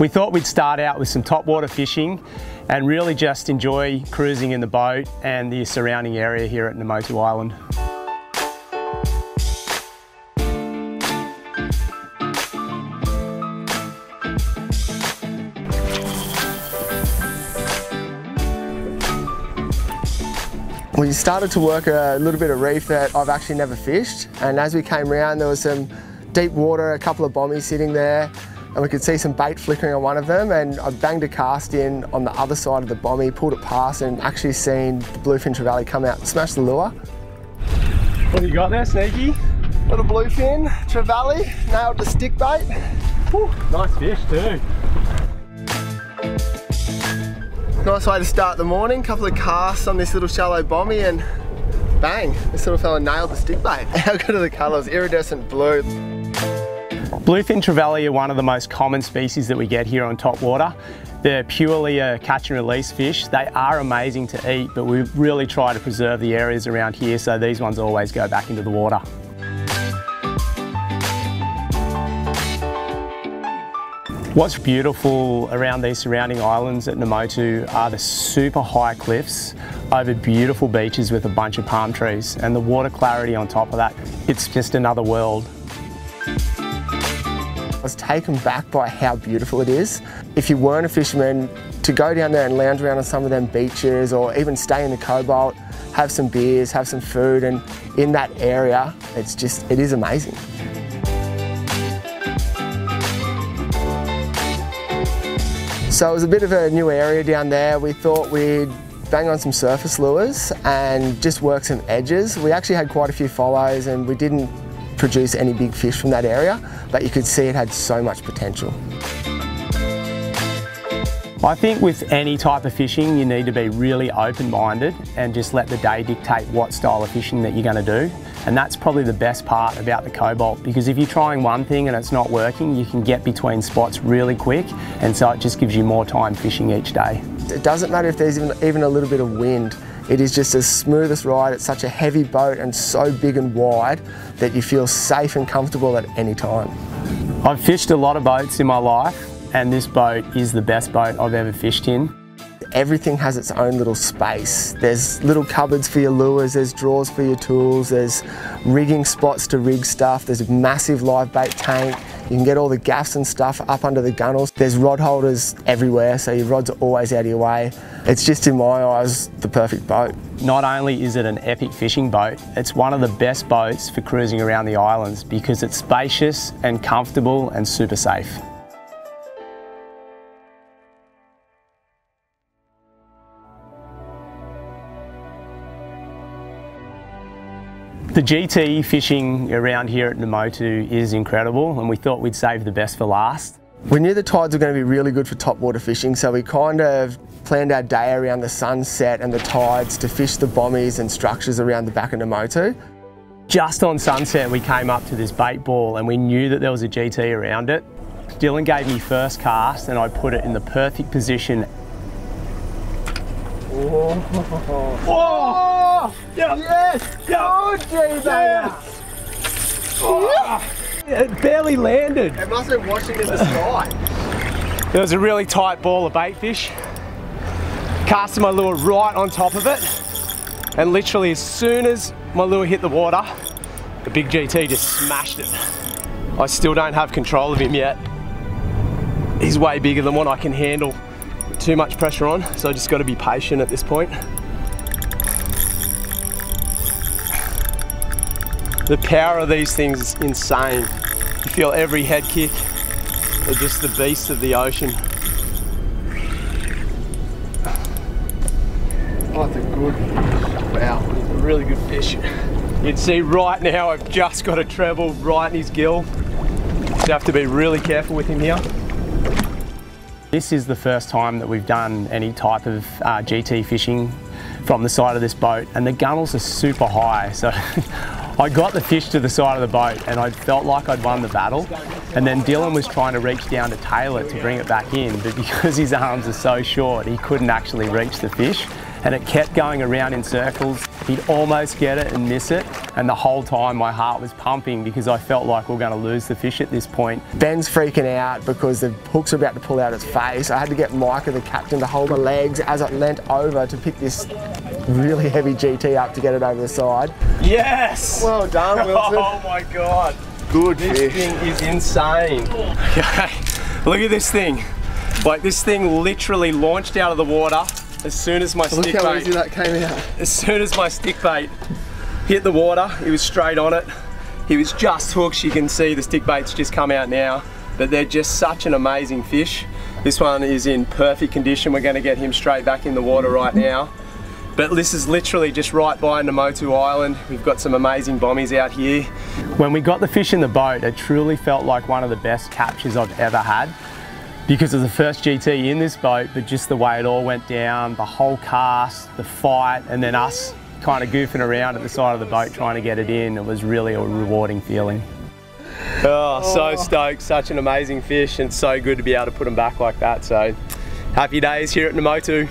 We thought we'd start out with some topwater fishing and really just enjoy cruising in the boat and the surrounding area here at Namotu Island. We started to work a little bit of reef that I've actually never fished and as we came around there was some deep water, a couple of bommies sitting there and we could see some bait flickering on one of them and I banged a cast in on the other side of the bommy, pulled it past and actually seen the bluefin trevally come out and smash the lure. What have you got there, Sneaky? Little bluefin trevally, nailed the stick bait. Whew, nice fish too. Nice way to start the morning, couple of casts on this little shallow bommy and bang, this little fella nailed the stick bait. How good are the colours, iridescent blue. Bluefin trevally are one of the most common species that we get here on top water. They're purely a catch and release fish. They are amazing to eat, but we really try to preserve the areas around here so these ones always go back into the water. What's beautiful around these surrounding islands at Namotu are the super high cliffs over beautiful beaches with a bunch of palm trees and the water clarity on top of that. It's just another world. Was taken back by how beautiful it is. If you weren't a fisherman, to go down there and lounge around on some of them beaches or even stay in the cobalt, have some beers, have some food and in that area, it's just, it is amazing. So it was a bit of a new area down there. We thought we'd bang on some surface lures and just work some edges. We actually had quite a few follows and we didn't produce any big fish from that area, but you could see it had so much potential. I think with any type of fishing you need to be really open-minded and just let the day dictate what style of fishing that you're going to do and that's probably the best part about the Cobalt because if you're trying one thing and it's not working you can get between spots really quick and so it just gives you more time fishing each day. It doesn't matter if there's even, even a little bit of wind it is just the smoothest ride. It's such a heavy boat and so big and wide that you feel safe and comfortable at any time. I've fished a lot of boats in my life and this boat is the best boat I've ever fished in. Everything has its own little space. There's little cupboards for your lures, there's drawers for your tools, there's rigging spots to rig stuff, there's a massive live bait tank, you can get all the gaffs and stuff up under the gunnels. There's rod holders everywhere, so your rods are always out of your way. It's just, in my eyes, the perfect boat. Not only is it an epic fishing boat, it's one of the best boats for cruising around the islands because it's spacious and comfortable and super safe. The GT fishing around here at Namotu is incredible and we thought we'd save the best for last. We knew the tides were going to be really good for topwater fishing so we kind of planned our day around the sunset and the tides to fish the bommies and structures around the back of Namotu. Just on sunset we came up to this bait ball and we knew that there was a GT around it. Dyllon gave me first cast and I put it in the perfect position. Oh! Yeah. Yes! Yeah. Good, yeah. Oh. It barely landed. It must have been washing in the sky. There was a really tight ball of bait fish. Casted my lure right on top of it. And literally as soon as my lure hit the water, the big GT just smashed it. I still don't have control of him yet. He's way bigger than what I can handle. Too much pressure on, so I just got to be patient at this point. The power of these things is insane. You feel every head kick. They're just the beasts of the ocean. Oh, it's a good, wow, a really good fish. You can see right now I've just got a treble right in his gill. So have to be really careful with him here. This is the first time that we've done any type of uh, GT fishing from the side of this boat and the gunnels are super high so I got the fish to the side of the boat and I felt like I'd won the battle. And then Dyllon was trying to reach down to tail it to bring it back in, but because his arms are so short, he couldn't actually reach the fish. And it kept going around in circles. He'd almost get it and miss it. And the whole time my heart was pumping because I felt like we are going to lose the fish at this point. Ben's freaking out because the hooks about to pull out its face. I had to get Micah, the captain, to hold my legs as it leant over to pick this really heavy GT up to get it over the side. Yes! Well done, Wilson. Oh my God. Good This fish. thing is insane. Okay, look at this thing. Like this thing literally launched out of the water as soon as my Look stick how bait, easy that came out. as soon as my stick bait hit the water, he was straight on it. He was just hooked. You can see the stick bait's just come out now, but they're just such an amazing fish. This one is in perfect condition. We're going to get him straight back in the water right now. But this is literally just right by Namotu Island. We've got some amazing bommies out here. When we got the fish in the boat, it truly felt like one of the best captures I've ever had because of the first GT in this boat, but just the way it all went down, the whole cast, the fight, and then us kind of goofing around at the side of the boat trying to get it in. It was really a rewarding feeling. Oh, so stoked, such an amazing fish, and so good to be able to put them back like that. So happy days here at Namotu.